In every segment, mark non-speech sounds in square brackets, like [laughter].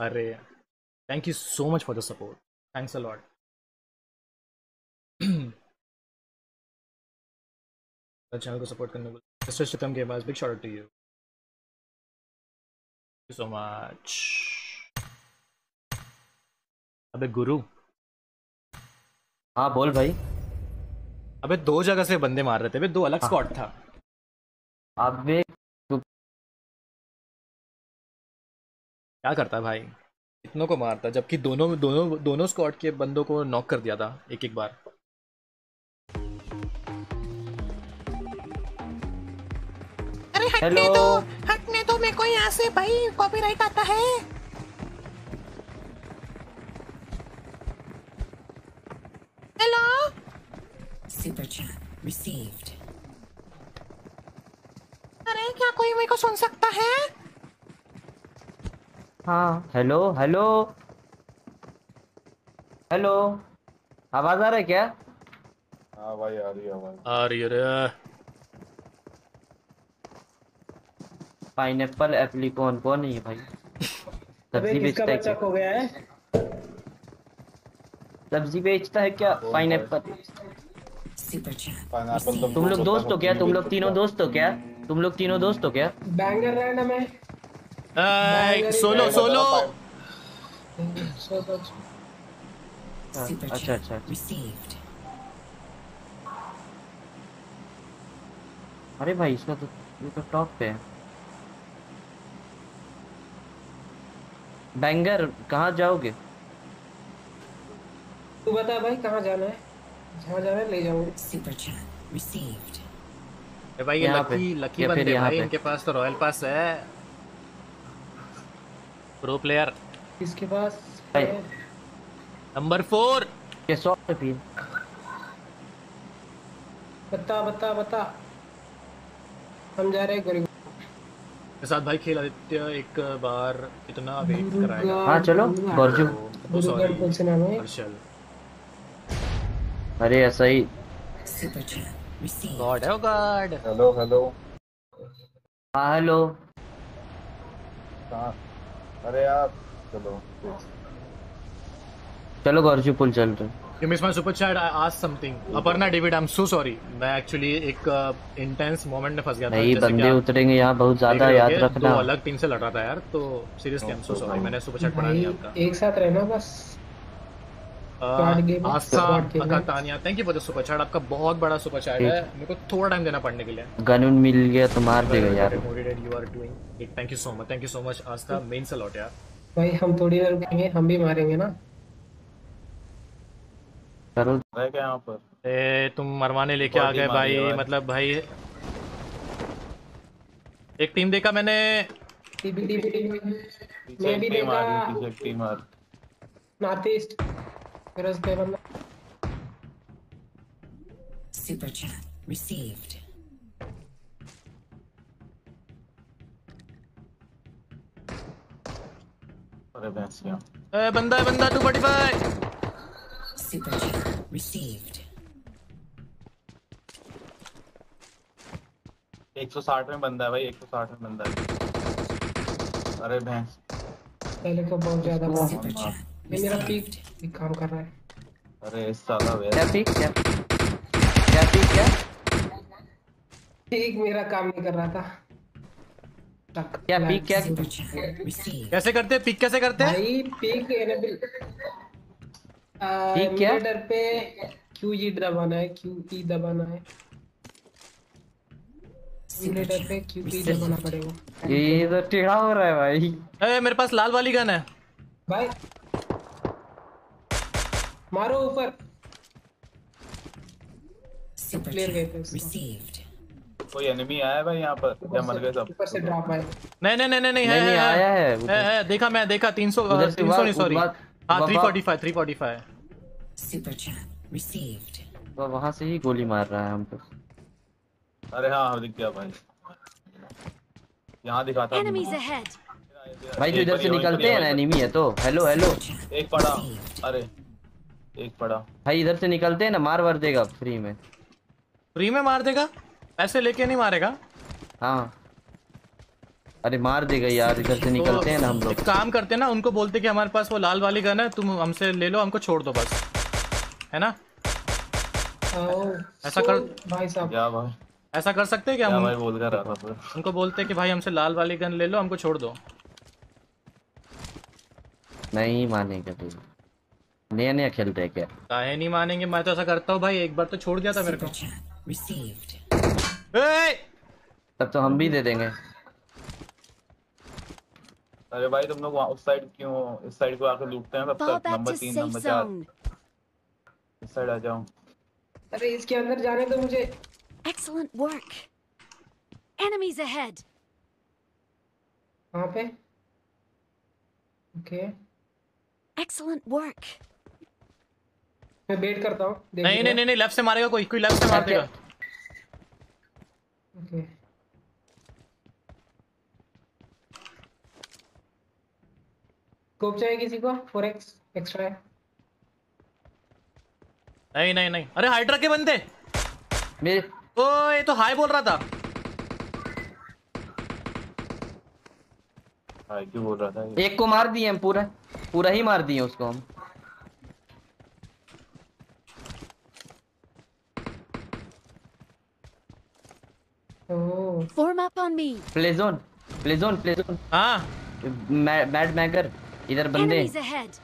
अरे thank you so much for the support thanks a lot channel को support करने को मिस्टर शितम के पास big shot to you you so much अबे गुरु। हाँ बोल भाई। अबे दो जगह से बंदे मार रहे थे। अबे दो अलग हाँ। स्क्वाड था। अबे क्या करता है भाई? इतनों को मारता जबकि दोनों दोनों दोनों स्क्वाड के बंदों को नॉक कर दिया था एक एक बार। अरे हटने दो हटने दो मेरे को यहाँ से भाई कॉपीराइट आता है। Hello Super chat received. अरे क्या कोई मेरे को सुन सकता है? हाँ। Hello hello. हेलो। आवाज़ आ रहा है क्या? हाँ भाई आ रही आवाज़। आ रही है रे। पाइनएप्पल एप्लीकॉन कौन नहीं है भाई? [laughs] सब्ज़ी बेचता है क्या खो गया है? सब्ज़ी बेचता है क्या? chat. पाइनएप्पल तो तुम लोग दोस्त हो क्या? तुम लोग तीनों दोस्त हो क्या? तुम लोग तीनों दोस्त हो क्या? बैंगर रैंडम है ए, सोलो सोलो अच्छा अच्छा। अरे भाई इसका तो ये तो टॉप पे है। बैंगर कहाँ जाओगे? तू बता भाई कहाँ जाना है? जहाँ जाना है ले जाऊँगा। Super chat received. ए भाई ये लकी लकी बंदे भाई इनके पास तो रॉयल पास है। प्रो प्लेयर किसके पास नंबर फोर ये सौ रुपये। बता बता बता। हम जा रहे गरीब। के साथ भाई खेल आदित्य एक बार कितना वेट कराएगा। हाँ चलो गौरजू तो सॉरी हर्षल। अरे ऐसा ही. गॉड है गॉड हेलो हेलो हाँ हेलो कहाँ अरे यार चलो। चलो गौरजू पुल चल रहे miss my super chat I ask something Aparna David I am so sorry मैं एक्चुअली एक इंटेंस मोमेंट में फंस गया था नहीं बंदे उतरेंगे यहाँ बहुत ज़्यादा याद रखना। दो अलग टीम से लड़ रहा था यार तो seriously I am so sorry मैंने सुपर चैट पढ़ा नहीं आपका। एक साथ रहना बस। Astha squad game। अकातानिया thank you for the super chat आपका बहुत बड़ा सुपर चैट है। मेरे को थोड़ा टाइम देना पढ़ने के लिए। गन मिल गया तो मार देगा यार। You are doing thank you so much thank you so much Astha. Main से लौट यार। भाई हम थोड़ी देर रुकेंगे हम भी मारेंगे ना। करो रह गया यहाँ पर? ए तुम मरवाने लेके आ गए भाई मतलब भाई। एक टीम देखा मैंने। टीबी टीबी टीबी पीछे मैं एक भी टीम देखा। टीम नॉर्थ ईस्ट फिरोज पे बंदा Super chat received. अरे भैंसिया ए, बंदा है बंदा 245 Super chat received. 160 में बंदा है भाई 160 में बंदा है। अरे भैंस। पहले तो बहुत ज़्यादा हाँ, मेरा पीक received. काम कर रहा है। अरे साला वे क्या पीक क्या? क्या पीक क्या? पीक मेरा काम नहीं कर रहा था। क्या पीक क्या. कैसे करते हैं पिक कैसे करते? हैं भाई पीक एनेबल पीक क्या? एमुलेटर पे क्यू जी दबाना है क्यू ई दबाना है। पे क्यू ई दबाना पड़ेगा। ये तो टेढ़ा हो रहा है भाई। ए, मेरे पास लाल वाली गन है। भाई मारो ऊपर। गए थे कोई एनिमी आया है भाई यहाँ पर? या मर गए सब? ऊपर से ड्रॉप आए। नहीं नहीं नहीं नहीं नहीं नहीं, है, आया है है, है, देखा मैं देखा 300 उधर से 300 नहीं सॉरी वहाँ- हाँ वहाँ- 345 345 Super chat received. वो वहाँ से ही गोली मार रहा है हमको अरे हाँ हाँ दिख गया भाई। यहाँ दिखाता हूँ. भाई जो इधर से निकलते हैं ना एनिमी है तो। हेलो हेलो एक पड़ा। अरे। एक पड़ा। भाई इधर से निकलते हैं ना मार वार देगा फ्री में। फ्री में मार देगा? पैसे लेके नहीं मारेगा? हाँ। अरे मार देगा यार इधर से निकलते हैं ना हम लोग। काम करते हैं ना उनको बोलते कि हमारे पास वो लाल वाली गन है तुम हमसे ले लो हमको छोड़ दो बस। है ना? आओ, ऐसा कर- भाई साहब। क्या भाई? ऐसा कर सकते हैं क्या हम भाई बोल कर रहा था उनको बोलते हैं कि भाई हमसे लाल वाली गन ले लो हमको छोड़ दो। नहीं मानेगा तू। नया नया खेल रहे क्या? काहे नहीं मानेंगे? मैं तो ऐसा करता हूँ भाई एक बार तो छोड़ दिया था मेरे को! तब तो हम भी दे देंगे। अरे भाई तुम लोग उस साइड क्यों इस साइड को आकर लूटते हैं? तब तक नंबर तीन नंबर चार। इस साइड आ जाओ। अरे इसके अंदर जाने दो मुझे। Excellent work. Enemies ahead. कहाँ पे? ओके। Excellent work. मैं वेट करता हूँ। नहीं नहीं नहीं नहीं लेफ़्ट से मारेगा कोई कोई लेफ़्ट से मार देगा। ओके। स्कोप चाहिए किसी को? फोर एक्स एक्स्ट्रा है। नहीं नहीं नहीं। अरे हाइड्रा के बंदे। मेरे ओ ये तो हाई बोल रहा था। भाई क्यों बोल रहा था ये? एक को मार दिए हम पूरा। पूरा ही मार दिए उसको हम। Oh Form up on me. Play zone play zone play zone हाँ। मैड मैगर इधर बंदे। Enemies ahead.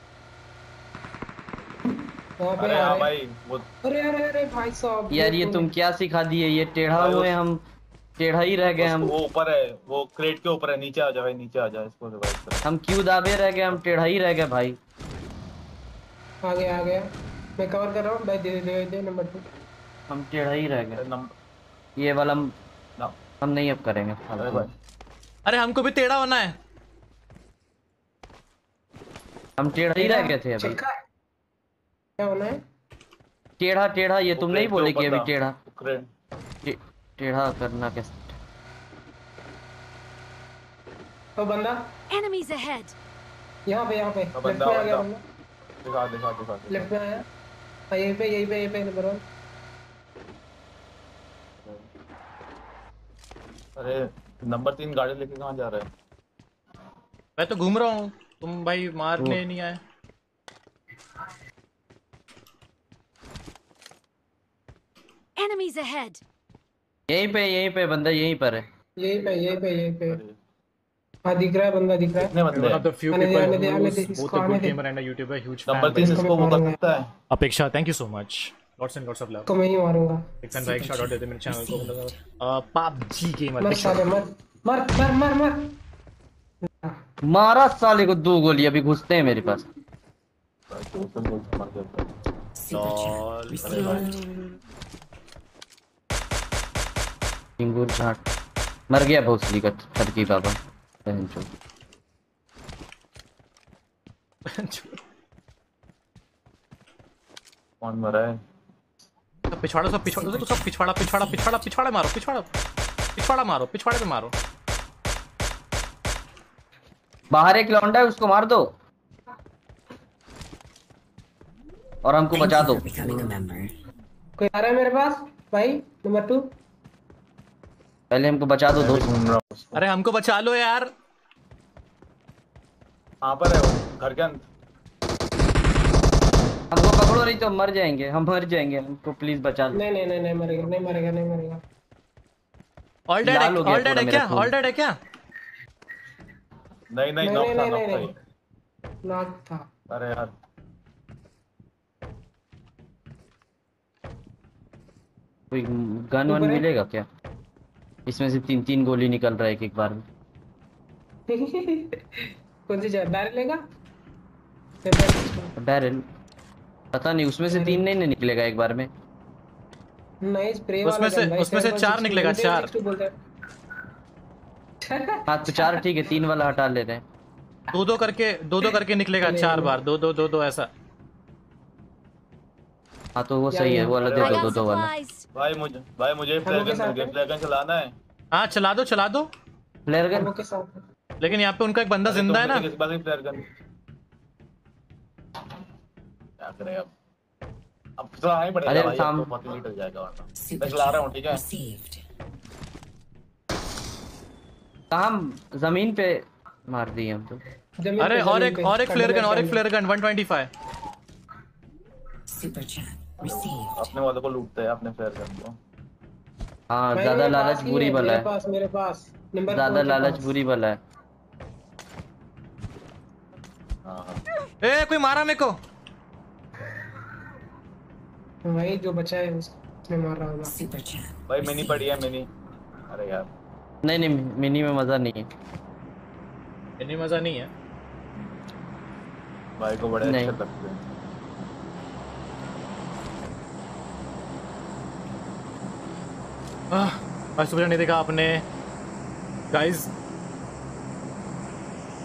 अरे हाँ भाई वो अरे अरे अरे भाई साहब यार ये तुम क्या सिखा दिए? ये टेढ़ा हुए हम टेढ़ा ही रह गए हम। वो ऊपर है वो क्रेट के ऊपर है नीचे आ जा भाई नीचे आ जा इसको रिवाइव कर। हम क्यों दाबे रह गए हम टेढ़ा ही रह गए भाई। आ गया आ गया। मैं कवर कर रहा हूँ भाई दे दे दे नंबर टू हम टेढ़ा ही रह गए। नंबर ये वाला हम नहीं अब करेंगे अरे अरे हमको भी टेढ़ा होना है। हम टेढ़ा ही रह गए थे अभी। क्या होना है? टेढ़ा टेढ़ा ये तुम नहीं बोले कि अभी टेढ़ा। टेढ़ा करना कैसे तो बंदा। Enemies ahead. यहाँ पे यहाँ पे। लेफ़्ट बंदा, आ गया बंदा। दिखा दिखा दिखा दिखा। लेफ़्ट में आया। हाँ यहीं पे यहीं पे यहीं पे नंबर वन अरे नंबर तीन गाड़ी लेके कहाँ जा रहे हैं? मैं तो घूम रहा हूँ। तुम भाई मारने नहीं आए। Enemies ahead. यहीं पे यहीं पे बंदा यहीं पर है। यहीं पे यहीं पे यहीं पे। अरे, हाँ दिख रहा है बंदा दिख रहा है। कितने बंदे हैं? the few आने दे, दे, both इसको a good gamer and a YouTuber, huge fan. Number तीन भाई। इसको वो कर सकता है? Apeksha thank you so much lots and lots of love को मैं ही मारूँगा सिक्स भाई शॉट आउट देते मेरे चैनल को पबजी गेमर मर साले मर मर मर मर मर मारा साले को दो गोली अभी घुसते हैं मेरे पास. टिंगूर झाट मर गया भोसली का थरकी बाबा। बहन चो कौन मरा है? सब पिछवाड़ा सब पिछवाड़ा देखो सब पिछवाड़ा पिछवाड़ा पिछवाड़ा पिछवाड़ा मारो पिछवाड़ा पिछवाड़ा मारो पिछवाड़े पे मारो। बाहर एक लौंडा है उसको मार दो। और हमको बचा दो. कोई आ रहा है मेरे पास? भाई नंबर टू पहले हमको बचा दो दोस्त ढूंढ रहा हूँ अरे हमको बचा लो यार। कहाँ पर है वो? घर के अंदर? हमको पकड़ो नहीं तो मर जाएँगे हम मर जाएँगे हमको प्लीज़ बचा लो। नहीं नहीं नहीं नहीं मरेगा नहीं मरेगा नहीं मरेगा। ऑल डेड हो ऑल डेड है क्या? ऑल डेड है क्या? नहीं नहीं नॉक था नॉक था। नाक था। अरे यार। कोई गन वन मिलेगा क्या? इसमें से तीन तीन गोली निकल रहा है एक एक बार में। [laughs] कौन सी जगह? बैरल लेगा बैरल? पता नहीं उसमें से तीन नहीं निकलेगा एक बार में। नहीं स्प्रे उसमें से- उसमें से चार निकलेगा, चार। हाँ। तो चार ठीक है तीन वाला हटा ले रहे हैं। दो दो करके दो दो करके निकलेगा चार बार दो दो दो दो ऐसा। हाँ तो वो सही है वो वाला दे दो दो दो वाला। भाई मुझे भाई मुझे हैं। फ्लैगन चलाना है। हाँ चला दो चला दो। फ्लेयर गन लेकिन यहाँ पे उनका एक बंदा ज़िंदा है ना। क्या करें अब अब तो भाई साम- तो जाएगा वरना। मैं चला रहा हूँ ठीक है. कहाँ ज़मीन पे मार दिए हम तो। अरे और एक और एक फ्लेयर गन और एक flare gun 125 Super chat received. अपने वालों को लूटते हैं अपने फेयर कर को। हाँ ज़्यादा लालच ही बुरी है, मेरे पास मेरे पास। नंबर ज़्यादा लालच बुरी बला है। हाँ हाँ। ए कोई मारा मेरे को। वही जो बचा है उसमें मार रहा होगा भाई मिनी पड़ी है मिनी अरे यार। नहीं नहीं मिनी में मज़ा नहीं है। इतनी मज़ा नहीं है? भाई को बड़े अच्छे लगते हैं। आज सुबह नहीं देखा आपने। गाइस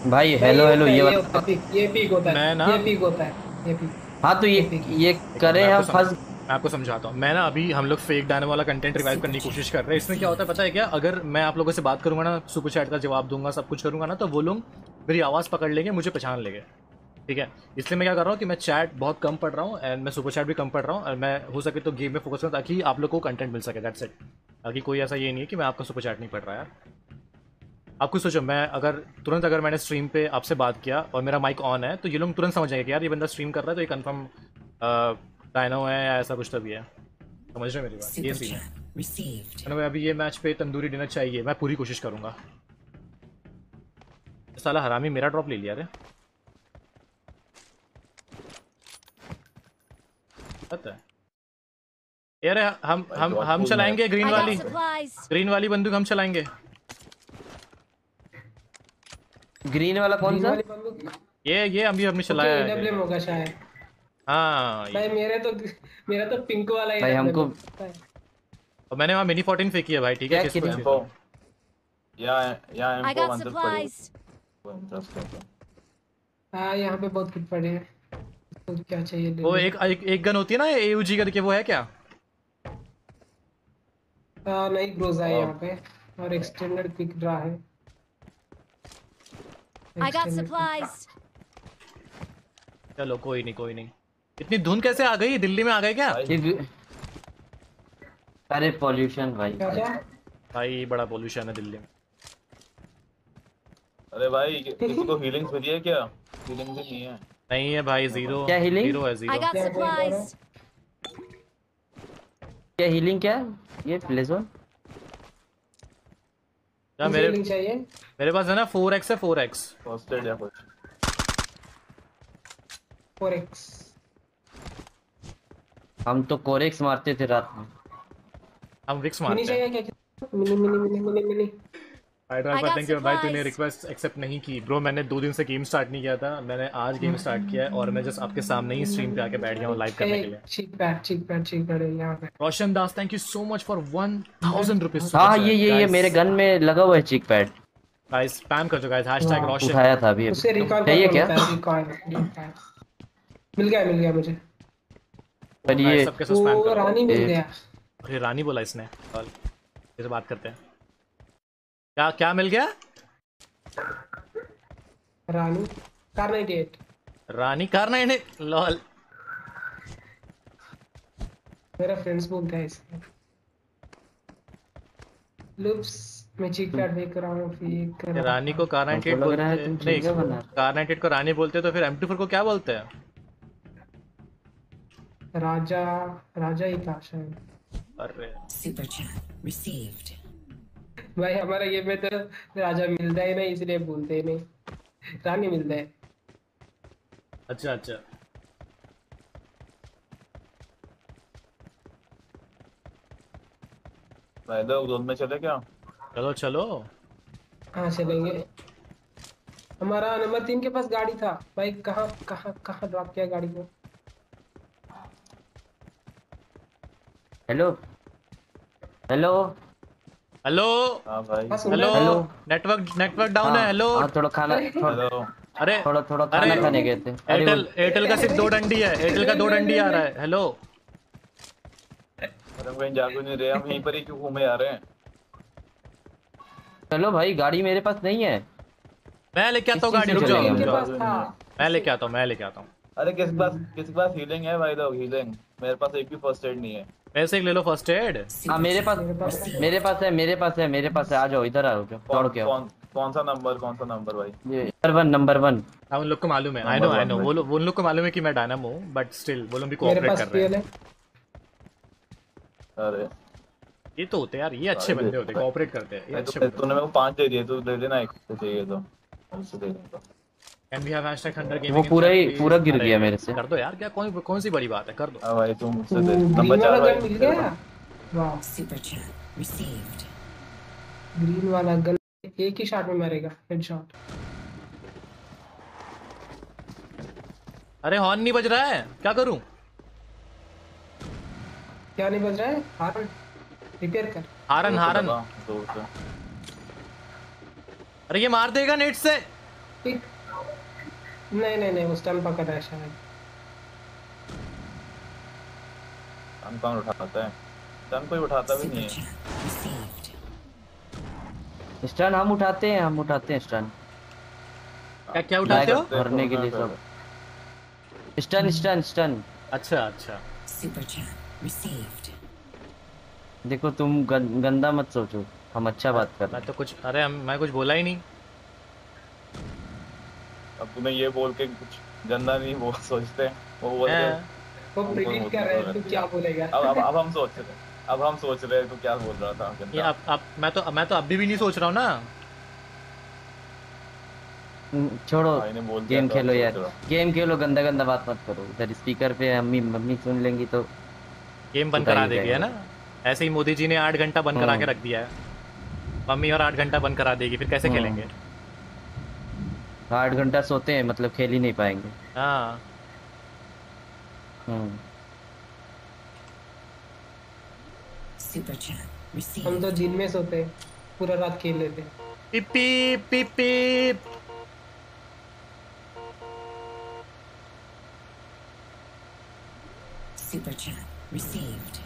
भाई हेलो हेलो ये ये वाला होता है, ये पीक होता मैं ना- ये पीक होता है ये पीक हाँ तो ये ये करे हम फंस सम- मैं आपको समझाता हूँ। मैं ना अभी हम लोग फेक डायनो वाला कंटेंट रिवाइव करने की कोशिश कर रहे हैं। इसमें क्या होता है पता है क्या? अगर मैं आप लोगों से बात करूँगा ना सुपर चैट का जवाब दूँगा, सब कुछ करूँगा ना तो वो लोग मेरी आवाज़ पकड़ लेंगे, मुझे पहचान लेंगे। ठीक है? इसलिए मैं क्या कर रहा हूँ कि मैं चैट बहुत कम पढ़ रहा हूँ एंड मैं सुपर चैट भी कम पढ़ रहा हूँ और मैं, हो सके तो गेम में फोकस करूँ ताकि आप लोग को कंटेंट मिल सके दैट्स इट ताकि कोई ऐसा ये नहीं है कि मैं आपका सुपर चैट नहीं पढ़ रहा यार। आप कुछ सोचो, मैं अगर, तुरंत अगर मैंने स्ट्रीम पे आपसे बात किया और मेरा माइक ऑन है तो ये लोग तुरंत समझ जाएँगे कि यार ये बंदा स्ट्रीम कर रहा है तो ये कंफर्म डायनो है या ऐसा कुछ तो भी है। समझ रहे मेरी बात? ये सीन है. मैंने अभी ये मैच पे तंदूरी डिनर चाहिए। मैं पूरी कोशिश करूँगा। साला हरामी मेरा ड्रॉप ले लिया रे। पता है? यार हम हम हम चलाएँगे ग्रीन वाली। ग्रीन वाली बंदूक हम चलाएँगे। ग्रीन वाला कौन सा? ये ये अभी हमने चलाया है। होगा शायद। हाँ ये- भाई मेरे तो मेरा तो पिंक वाला ही भाई, हमको- और मैंने वहाँ मिनी फोर्टीन फेंकी है भाई ठीक है? किसको? या या I अंदर पड़ी। वो इंटरेस्ट करता है। यहाँ पे बहुत कुछ पड़े हैं। तो क्या चाहिए वो एक एक, एक गन होती है ना एयूजी करके वो है क्या? हाँ नहीं ग्रोजा है यहाँ पे। और एक्सटेंडेड क्विक ड्रा है। I got Extended quick draw। supplies. चलो कोई नहीं कोई नहीं। इतनी धुंध कैसे आ गई? दिल्ली में आ गए क्या? अरे पॉल्यूशन भाई। भाई बड़ा पॉल्यूशन है दिल्ली में। अरे भाई किसी को हीलिंग्स मिली है क्या? हीलिंग भी नहीं है। नहीं है भाई ज़ीरो क्या healing? ज़ीरो है ज़ीरो Yeah, boy, supplies. क्या हीलिंग क्या? है ये प्लेजोन क्या मेरे healing चाहिए? मेरे पास है ना फोर एक्स है फोर एक्स फ़र्स्ट एड या कुछ? फोर एक्स हम तो कोरेक्स मारते थे रात में। हम विक्स मारते हैं। Mini mini mini mini mini. Got think भाई तूने रिक्वेस्ट एक्सेप्ट नहीं की। ब्रो मैंने दो दिन से गेम स्टार्ट नहीं किया था। मैंने आज गेम स्टार्ट [laughs] किया है और मैं जस्ट आपके सामने ही स्ट्रीम पे आके बैठ गया हूँ लाइव करने के लिए। Cheek pad cheek pad cheek pad यहाँ पे। Roshan Das thank you so much for one thousand rupees हाँ ये ये ये मेरे गन में लगा हुआ है चीक पैड गाइस स्पैम कर दो गाइस हैशटैग रोशन। उठाया था अभी। उससे रिकॉल चाहिए क्या? मिल गया मिल गया मुझे। पर ये सबके साथ स्पैम वो रानी मिल गया। अरे रानी बोला इसने। चल इसे बात करते हैं। क्या क्या मिल गया? रानी कार 98 रानी कार नहीं लॉल। मेरा फ्रेंड्स बोलता है इसलिए लूप्स मैं चीक पैड फेंक कर रहा हूँ फेंक कर रानी को कार हमको 98 लग रहा है नहीं चीज़ें बना रहे हो। कार 98 को रानी बोलते तो फिर एम को क्या बोलते हूँ। राजा राजा ही था शायद। अरे। Super chat received. भाई हमारा ये में तो राजा मिलता ही नहीं इसलिए बोलते ही नहीं। रानी मिलता है। अच्छा अच्छा। भाई दो जोन में चले क्या? चलो चलो। हाँ चलेंगे। हमारा नंबर तीन के पास गाड़ी था। भाई कहाँ कहाँ कहाँ ड्रॉप किया गाड़ी को? हेलो। हेलो। हेलो। हाँ भाई। हाँ, hello. Hello. Network network down है हेलो। हाँ थोड़ा खाना हेलो। अरे थोड़ा थोड़ा अरे, खाना खाने गए थे। एयरटेल एयरटेल का सिर्फ़ दो डंडी है एयरटेल का दो डंडी आ रहा है। हेलो। अरे हम कहीं जागो नहीं रहे हम यहीं पर ही क्यों घूमे आ रहे हैं? चलो भाई गाड़ी मेरे पास नहीं है। मैं लेके आता हूँ गाड़ी रुक जाओ मैं लेके आता हूँ मैं लेके आता हूँ। अरे किस पास किस पास हीलिंग है भाई दो हीलिंग मेरे पास एक भी फ़र्स्ट एड नहीं है। पैसे ले लो फ़र्स्ट एड हाँ मेरे पास मेरे पास है मेरे पास है मेरे पास है। आ जाओ इधर आओ जाओ दौड़ के आओ। कौन कौन सा नंबर कौन सा नंबर भाई? ये नंबर वन नंबर वन हाँ उन लोग को मालूम है। आई नो आई नो वो लोग वो उन लोग को मालूम है कि मैं डायनामो हूँ बट स्टिल वो लोग भी कोऑपरेट कर रहे हैं। अरे। ये तो होते हैं यार ये अच्छे बंदे होते कोऑपरेट करते हैं ये अच्छे तो तूने मेरे को पाँच दे दिए तू दे देना एक तो चाहिए तो दे। दूँगा can we have hashtag thunder gaming वो पूरा ही पूरा गिर गया मेरे से। कर दो यार क्या कौन कौन सी बड़ी बात है? कर दो। हाँ भाई तू मुझसे दे नंबर वाला चार भाई। मिल गया? वाह। Super chat received. ग्रीन वाला गन एक ही शॉट में मारेगा हेडशॉट अरे हॉर्न नहीं बज रहा है क्या करूँ? क्या नहीं बज रहा है? हार्न रिपेयर कर। हारन को हारन। से अरे ये मार देगा नेट से। नहीं नहीं नहीं वो स्टन पकड़ रहा है शायद। हम कौन उठाता है? चंद कोई उठाता भी नहीं है। स्टन हम उठाते हैं हम उठाते हैं स्टन क्या क्या उठाते हो? भरने के लिए सब। स्टन स्टन स्टन अच्छा अच्छा। Super chat received. देखो तुम गंदा मत सोचो हम अच्छा बात कर रहे मैं तो कुछ अरे हम- मैं कुछ बोला ही नहीं। अब तूने ये बोल के कुछ गंदा नहीं वो सोचते हैं वो बोल हैं। के वो प्रिडिक्ट कर रहे हैं तू क्या बोलेगा। अब अब अब हम सोच रहे हैं अब हम सोच रहे हैं तू क्या बोल रहा था ये गंदा अब अब मैं तो मैं तो अभी भी नहीं सोच रहा हूँ ना। हम्म, छोड़ो गेम तो खेलो यार। गेम खेलो गंदा गंदा बात मत करो। इधर स्पीकर पे अम्मी मम्मी सुन लेंगी तो गेम बंद करा देगी है ना? ऐसे ही मोदी जी ने आठ घंटा बंद करा के हाँ। रख दिया है। मम्मी और आठ घंटा बंद करा देगी फिर कैसे हाँ। खेलेंगे? आठ घंटा सोते हैं मतलब खेल ही नहीं पाएँगे। हाँ। हम्म। हम तो दिन में सोते पूरा रात खेल लेते पिपी पिपी Super chat received.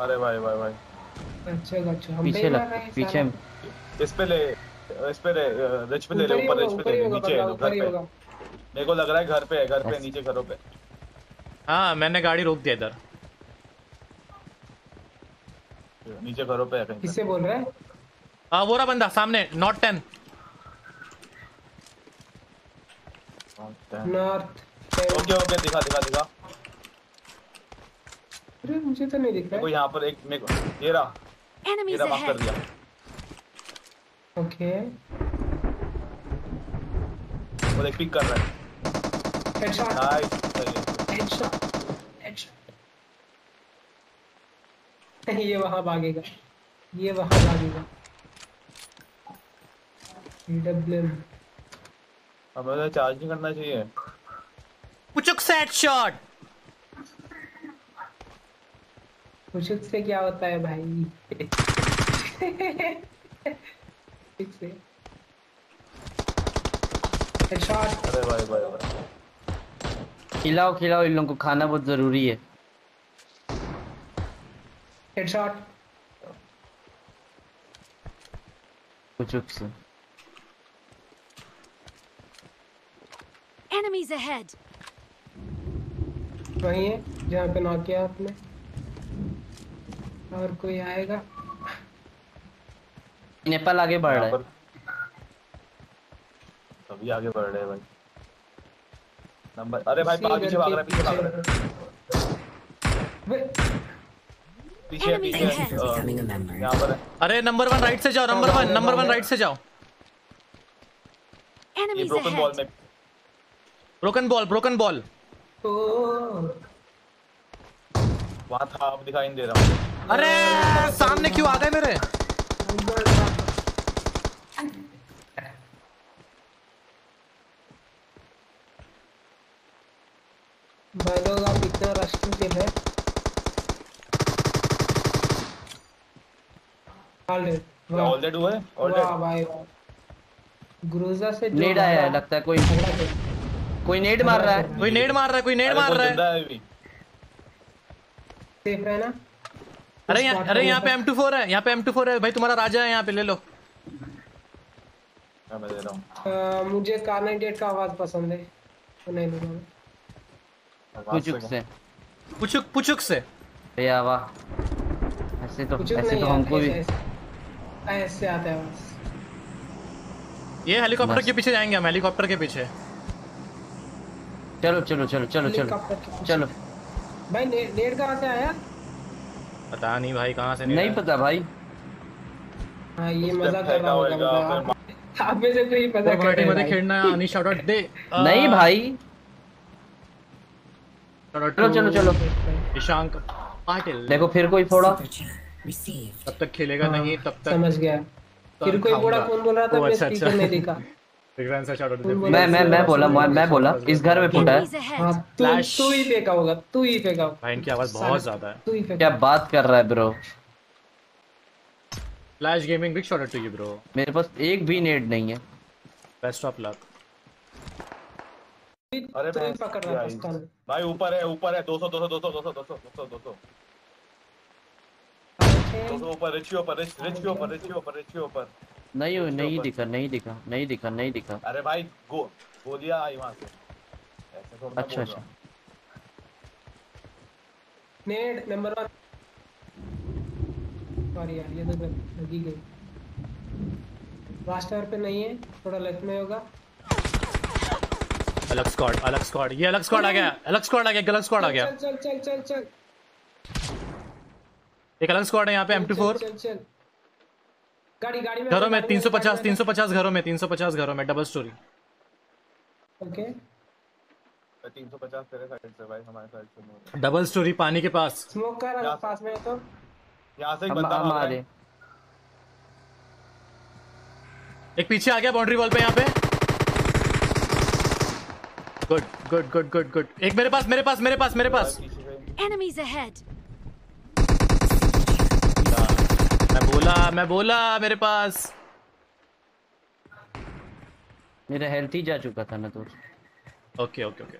अरे भाई भाई भाई। अच्छा अच्छा हम पीछे लग हैं पीछे इस पे ले। इस पे रिच पे ले ले ऊपर ही रिच पे ऊपर ले ले नीचे है घर पे। मेरे को लग रहा है घर पे है घर पे नीचे घरों पे। हाँ मैंने गाड़ी रोक दिया इधर। नीचे घरों पे है कहीं किससे बोल रहा है? हाँ वो रहा बंदा सामने not ten. North okay okay दिखा दिखा दिखा। अरे मुझे तो नहीं दिख मेरे को रहा यहाँ पर एक मेरे को ये रहा। ये रहा माफ़ कर दिया। है ओके वो देख पिक कर रहा है। हेडशॉट नाइस हेडशॉट हेडशॉट ये वहाँ भागेगा। ये वहाँ भागेगा। डब्ल्यू हमें चार्ज नहीं करना चाहिए। पुचुक सेट शॉट कुछ से क्या होता है भाई? [laughs] ठीक से हेडशॉट अरे भाई भाई भाई। खिलाओ खिलाओ इन लोगों को खाना बहुत ज़रूरी है। हेडशॉट कुछ से। Enemies ahead. वही है जहाँ पे नॉक किया आपने। और कोई आएगा? नेपाल आगे बढ़ रहा है। अभी आगे बढ़ रहे हैं भाई। नंबर अरे भाई इसी पा- पीछे भाग रहा है पीछे भाग रहा है। पीछे पीछे. यहाँ पर है। अरे नंबर वन राइट से जाओ number one number one right से जाओ। ये ब्रोकन बॉल में ब्रोकन बॉल ब्रोकन बॉल वहाँ था अब दिखाई नहीं दे रहा। अरे सामने क्यों आ गए मेरे? भाई लोग आप इतना रश के है। ऑल डेड वाह ऑल डेड हुआ है ऑल वाह भाई ग्रूजा से नेड आया है लगता है कोई कोई नेड मार रहा है। कोई नेड मार रहा है कोई नेड मार रहा है। है सेफ़ रहना अरे यहाँ अरे यहाँ पे M24 है यहाँ पे M24 है। भाई तुम्हारा राजा है यहाँ पे ले लो। हाँ, मैं दे रहा हूँ। मुझे कार 98 का आवाज़ पसंद है। तो नहीं लूँगा कुछ से- पुचुक पुचुक से भैया वाह ऐसे तो ऐसे नहीं तो हमको भी ऐसे आता है आवाज़ ये हेलीकॉप्टर के पीछे जाएँगे हम हेलीकॉप्टर के पीछे चलो चलो चलो चलो चलो। चलो भाई ने, नेट कहाँ से आया पता नहीं भाई कहाँ से नहीं पता भाई हाँ ये मज़ा कर रहा होगा आप- में से कोई मज़ा कर रहा है खेळणं आणि शॉट आउट दे नहीं भाई चलो चलो चलो ईशांक पाटिल देखो फिर कोई received. तब तक खेलेगा हाँ, नहीं तब तक समझ गया। फिर कोई। बड़ा फ़ोन बोल रहा था? ओ, मैं अच्छा, स्पीकर अच्छा। नहीं देखा। मैं मैं मैं बोला मैं मैं बोला इस घर में फुटा है. हाँ तू तू ही फेंका होगा तू ही फेंका होगा भाई इनकी आवाज़ बहुत ज़्यादा है। तू ही फेंका क्या बात कर रहा है bro flash gaming big shot to you bro मेरे पास एक भी नेट नहीं है। बेस्ट ऑफ़ लक अरे तू पकड़ रहा था आई। भाई ऊपर है ऊपर है। 200 200 200 200 200 200 200 200 ऊपर रिच के ऊपर रिच रिच के ऊपर रिच के ऊपर रिच के ऊपर। नहीं नहीं दिखा नहीं दिखा नहीं दिखा नहीं दिखा। अरे भाई गो गोलियाँ आई वहाँ से। ऐसे अच्छा, अच्छा। Net number one. सॉरी यार ये तो लगी गई। लास्ट टावर पे नहीं है थोड़ा लेफ़्ट में होगा। अलग स्क्वाड अलग स्क्वाड ये अलग स्क्वाड आ गया अलग स्क्वाड आ गया एक अलग स्क्वाड आ गया। चल चल चल चल चल। एक अलग स्क्वाड है यहाँ पे M24 चल चल गाड़ी गाड़ी में घरों में 350 350 घरों में 350 घरों में डबल स्टोरी ओके। 350 तेरे साइड से भाई हमारे साइड से नहीं। डबल स्टोरी पानी के पास। स्मोक कर क्या- पास में तो। यहाँ से एक बंदा मार रहा रहे। एक पीछे आ गया बाउंड्री वॉल पे यहाँ पे। Good good good good good एक मेरे पास मेरे पास मेरे पास मेरे पास। Enemies ahead. मैं बोला मैं बोला मेरे पास। मेरा हेल्थ ही जा चुका था ना तो। ओके ओके ओके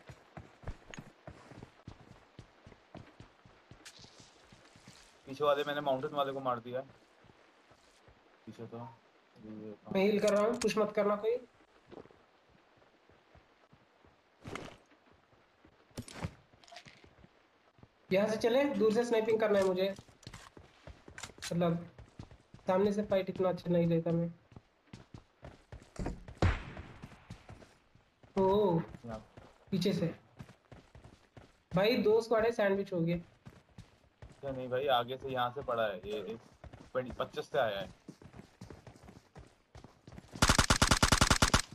पीछे वाले मैंने माउंटेन वाले को मार दिया पीछे तो। मैं हील कर रहा हूँ कुछ मत करना कोई। यहाँ से चले दूर से स्नाइपिंग करना है मुझे। मतलब सामने से फाइट इतना अच्छा नहीं रहता मैं। ओ पीछे से। भाई दो स्क्वाड है सैंडविच हो गए। नहीं भाई आगे से यहाँ से पड़ा है ये पच्चीस से आया है।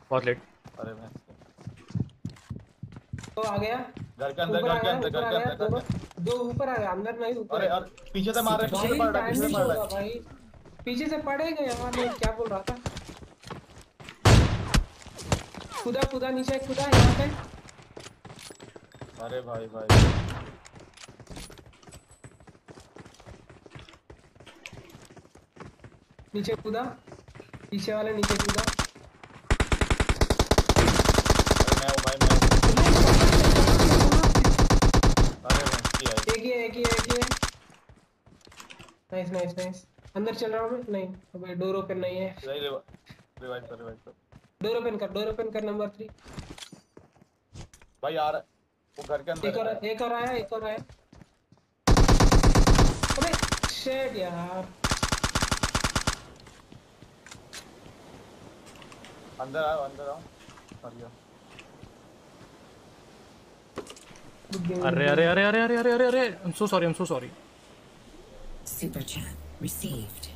बहुत लेट अरे भैंस। तो आ गया। घर के अंदर घर के अंदर घर के अंदर। दो ऊपर आ गया अंदर नहीं ऊपर अरे यार पीछे से मार रहे पीछे से पड़ रहा है पीछे से पड़ रहा है भाई। पीछे से पड़ेगा यार मैं क्या बोल रहा था? खुदा खुदा नीचे खुदा यहाँ पे। अरे भाई भाई। नीचे कूदा पीछे वाले नीचे कूदा अरे मैं हूँ भाई मैं हूँ। अरे भैंस की आई एक ही है एक ही है एक ही है नाइस नाइस नाइस अंदर चल रहा हूँ मैं? नहीं अबे डोर ओपन नहीं है। रिवाइव रिवाइव कर रिवाइव कर। डोर ओपन कर डोर ओपन कर नंबर थ्री भाई आ रहा है। वो घर के अंदर एक और एक और आया एक और आया। अबे शेट यार। अंदर आओ अंदर आओ। गया अरे अरे अरे अरे अरे अरे अरे अरे I am so sorry I am so sorry Super chat received.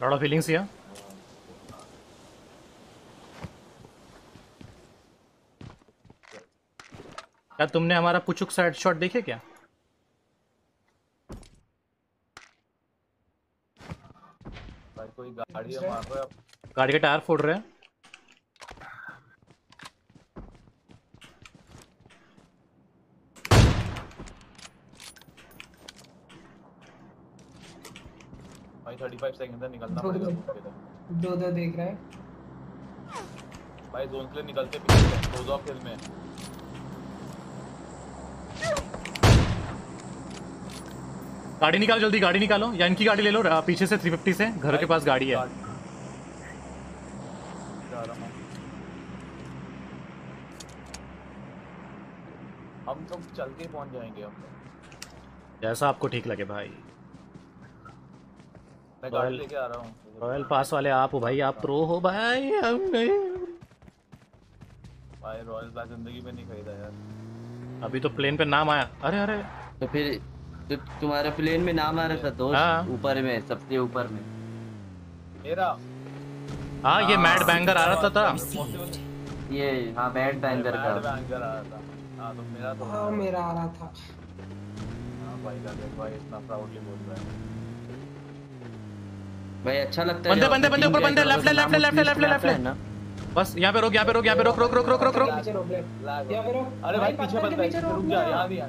lot of feelings here. क्या तुमने हमारा पुचुक साइड शॉट देखे क्या भाई कोई गाड़ी मार रहा है गाड़ी का टायर फोड़ रहे हैं। भाई 35 सेकंड में निकलना पड़ेगा। दो दो देख रहा है। भाई जोन के लिए निकलते पीछे क्लोज ऑफ़ हिल में। गाड़ी निकाल जल्दी गाड़ी निकालो। या इनकी गाड़ी ले लो पीछे से 350 से घर के पास गाड़ी है जा रहा हूँ। हम तो चल के ही पहुँच जाएँगे हम जैसा आपको ठीक लगे भाई। मैं गाड़ी लेके आ रहा हूँ। रॉयल पास वाले आप हो भाई आप प्रो हो भाई हम नहीं। भाई रॉयल पास ज़िंदगी में नहीं खरीदा यार। अभी तो प्लेन पे नाम आया। अरे अरे। तो फिर तो तुम्हारे प्लेन में नाम आ रहा था हाँ। दोस्त ऊपर में सबसे ऊपर में। मेरा? हाँ ये मैड बैंगर आ रहा था Received. ये हाँ बैट बैंगर बैड का। बैंगर आ रहा था। हाँ तो मेरा तो हाँ मेरा आ रहा था। हाँ भाई का देख भाई इतना प्राउडली बोल रहा है। भाई अच्छा लगता है बंदे, बंदे, बंदे, ऊपर के बंदे, left, left, left, left, left, है लेफ़्ट। ना बस यहाँ पे रोक यहाँ पे रोक यहाँ पे रोक रोक रोक रोक रोक रोक। अरे भाई पीछे के बंदा है पीछे रुक रोक जा। यहाँ भी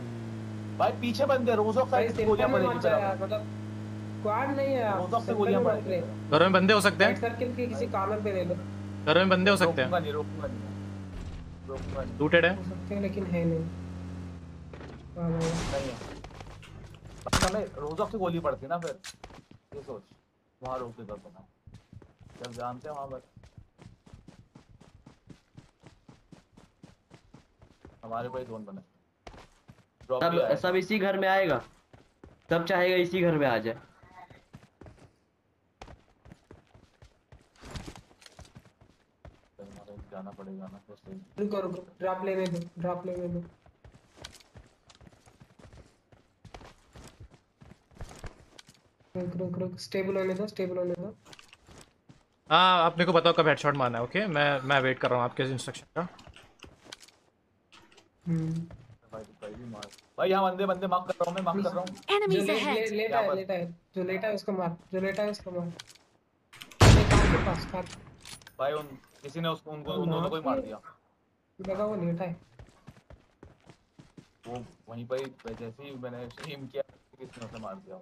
भाई पीछे बंदे रोजो से गोलियाँ सिंपल में पड़ेगी मत जा यार तरफ़ मतलब क्वाड नहीं है रोजो से गोलियाँ में मत पड़ेगी घरों में बंदे हो सकते हैं। सर्किल के किसी कॉर्नर पे ले लो। घरों में बंदे हो सकते हैं। रोकूँगा नहीं रोकूँगा नहीं। लूटेड है? सकते हैं लेकिन है नहीं। वाह, वाह, वाह। नहीं है। हमें रोजो से गोली पड़ती ना फिर ये सोच। वहाँ रोक देता था ना जब जानते हैं वहाँ पर। हमारे पास जोन बने। ड्रॉप सब भी सब इसी घर में आएगा। सब चाहेगा इसी घर में आ जाए हमारे जाना पड़ेगा ना तो सही। रुको रुको ड्रॉप लेने दो ड्रॉप लेने दो रुक रुक रुक स्टेबल होने दो स्टेबल होने दो। हाँ आप मेरे को बताओ कब हेडशॉट मारना है ओके मैं मैं वेट कर रहा हूँ आपके इंस्ट्रक्शन का। हम्म। भाई भाई भी मार। भाई यहाँ बंदे बंदे मार्क कर रहा हूँ मैं मार्क कर रहा हूँ। जो Enemies ले, ले, लेटा है लेटा है जो लेटा है उसको मार जो लेटा है उसको मार। कार के पास कार भाई उन किसी ने उसको उनको उन दोनों को ही मार दिया लगा वो लेटा है वो वहीं पर ही जैसे ही मैंने स्ट्रीम किया किसी ने उसे मार दिया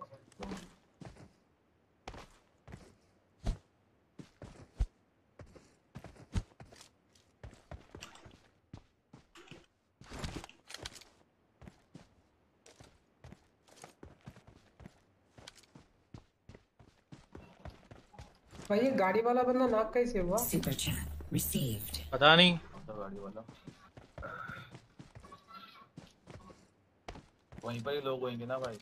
भाई ये गाड़ी वाला बंदा नाक कैसे हुआ received. पता नहीं। गाड़ी वाला वहीं पर ही लोग होंगे ना भाई।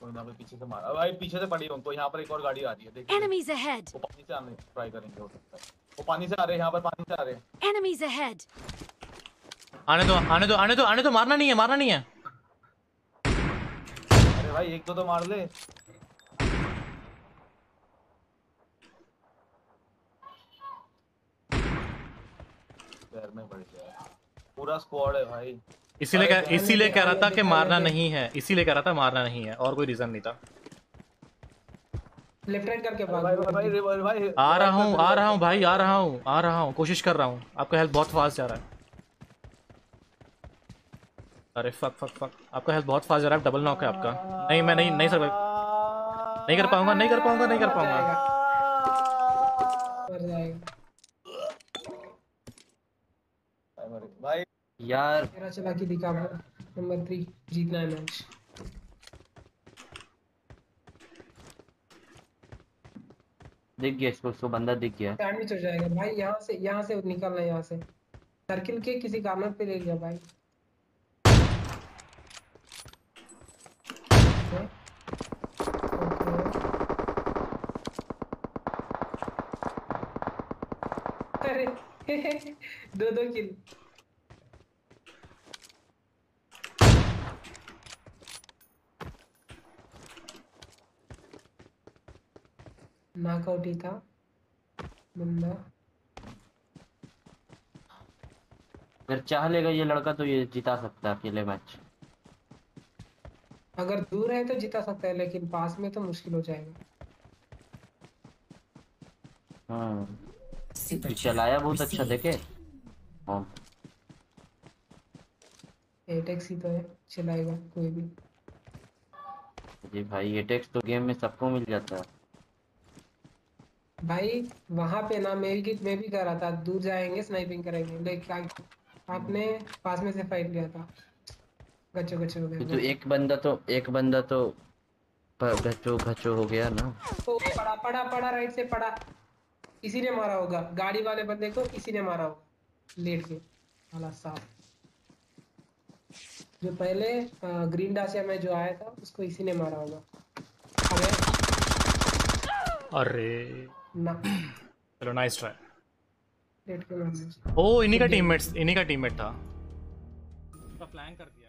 कोई ना कोई पीछे से मार भाई पीछे से पड़ी उनको यहाँ पर एक और गाड़ी आ रही है देखिए। Enemies ahead! वो पानी से आने ट्राई करेंगे हो सकता है। वो पानी से आ रहे हैं यहाँ पर पानी से आ रहे हैं। Enemies ahead! आने दो आने दो आने दो आने दो मारना नहीं है मारना नहीं है। अरे भाई एक दो तो मार ले। पैर में पड़ गया पूरा स्क्वाड है भाई। इसीलिए कह- इसीलिए कह रहा था कि मारना नहीं है। इसीलिए कह रहा था मारना नहीं है और कोई रीजन नहीं था। लेफ़्ट राइट करके भाई भाई भाई भाग भाई भाई आ रहा हूँ आ रहा हूँ भाई आ रहा हूँ आ रहा हूँ कोशिश कर रहा हूँ। आपका हेल्थ बहुत फास्ट जा रहा है। अरे फक फक फक आपका हेल्थ बहुत फास्ट जा रहा है डबल नॉक है आपका। नहीं मैं नहीं नहीं सर नहीं कर पाऊँगा नहीं कर पाऊँगा नहीं कर पाऊँगा मर जाएगा भाई मर गए। भाई यार। तेरा चला के दिखा नंबर थ्री जीतना है मैच दिख गया इसको उसको बंदा दिख गया। सैंडविच हो जाएगा। भाई यहाँ से यहाँ से निकलना यहाँ से। सर्किल के किसी कार्नर पे ले लिया भाई। [laughs] दो दो किल। नॉकआउट ही था। बंदा। अगर चाह लेगा ये लड़का तो ये जिता सकता है अकेले मैच अगर दूर है तो जिता सकता है लेकिन पास में तो मुश्किल हो जाएगा। ये चलाया बहुत अच्छा देखे। हाँ। एटेक्स ही तो है चलाएगा कोई भी। जी भाई ये टेक्स्ट तो गेम में सबको मिल जाता है। भाई वहाँ पे ना मेरी किट में भी कर रहा था। दूर जाएँगे स्नाइपिंग करेंगे। लेकिन आपने पास में से फाइट लिया था। गच्चो गच्चो हो तो, तो एक बंदा तो एक बंदा तो घचो घचो हो गया ना। तो पड़ा पड़ा पड़ा राइट से पड़ा। इसी ने मारा होगा। गाड़ी वाले बंदे को इसी ने मारा होगा। लेट के। साला साफ़। जो पहले ग्रीन डासिया में जो आया था उसको इसी ने मारा होगा। अरे। ना। चलो नाइस ट्राई डेट के ओ इन्हीं का टीममेट्स इन्हीं का टीममेट था। फ्लैंक कर दिया